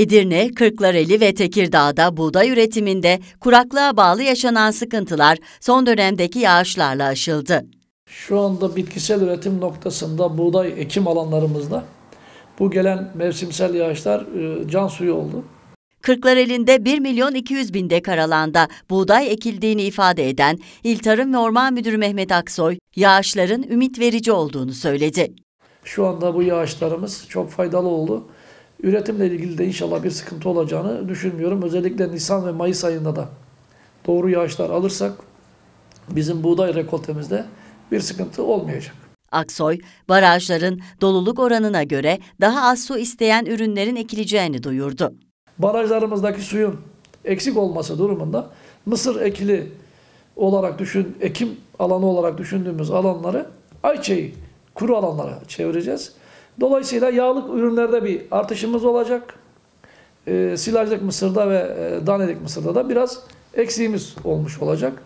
Edirne, Kırklareli ve Tekirdağ'da buğday üretiminde kuraklığa bağlı yaşanan sıkıntılar son dönemdeki yağışlarla aşıldı. Şu anda bitkisel üretim noktasında buğday ekim alanlarımızda bu gelen mevsimsel yağışlar e, can suyu oldu. Kırklareli'nde 1 milyon 200 bin dekar alanda buğday ekildiğini ifade eden İl Tarım ve Orman Müdürü Mehmet Aksoy, yağışların ümit verici olduğunu söyledi. Şu anda bu yağışlarımız çok faydalı oldu. Üretimle ilgili de inşallah bir sıkıntı olacağını düşünmüyorum. Özellikle Nisan ve Mayıs ayında da doğru yağışlar alırsak bizim buğday rekoltemizde bir sıkıntı olmayacak. Aksoy, barajların doluluk oranına göre daha az su isteyen ürünlerin ekileceğini duyurdu. Barajlarımızdaki suyun eksik olması durumunda mısır ekili olarak düşün, ekim alanı olarak düşündüğümüz alanları ayçiçeği kuru alanlara çevireceğiz. Dolayısıyla yağlık ürünlerde bir artışımız olacak. E, silajlık mısırda ve e, danelik mısırda da biraz eksiğimiz olmuş olacak.